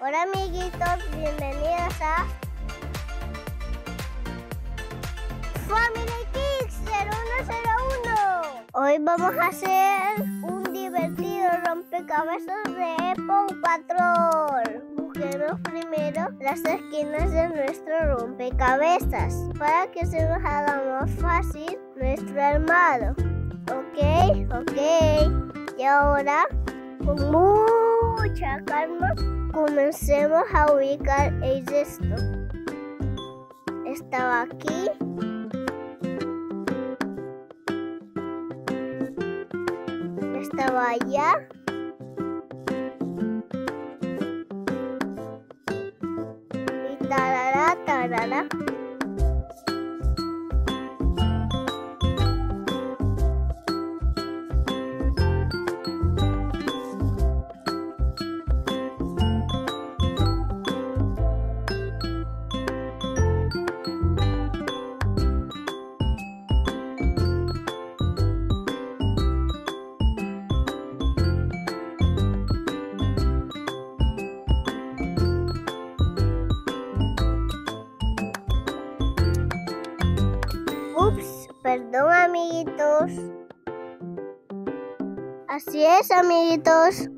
Hola amiguitos, bienvenidos a Family Kids 0101. Hoy vamos a hacer un divertido rompecabezas de Apple Patrol. Busquemos primero las esquinas de nuestro rompecabezas para que se nos haga más fácil nuestro armado. Ok, ok. Y ahora, con mucha comencemos a ubicar el resto. Estaba aquí. Estaba allá. Y tarara, tarara. Ups, perdón amiguitos. Así es amiguitos.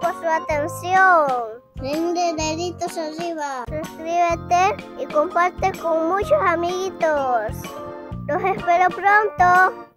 Gracias por su atención. Denle deditos arriba. Suscríbete y comparte con muchos amiguitos. Los espero pronto.